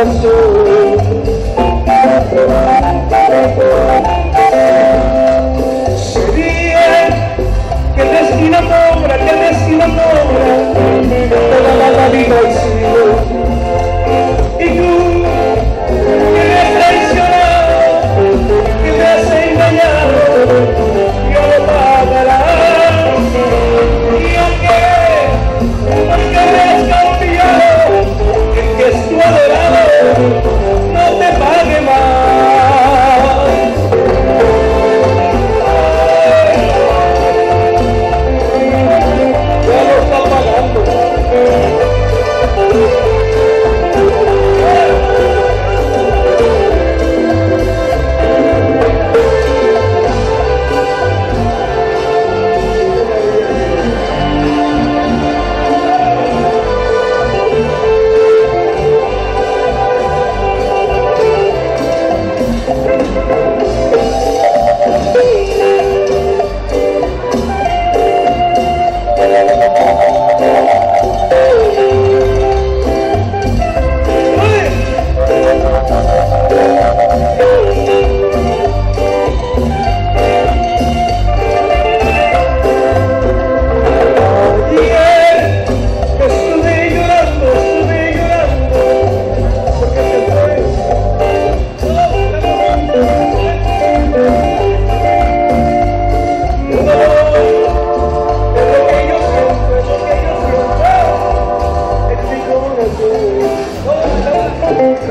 and do es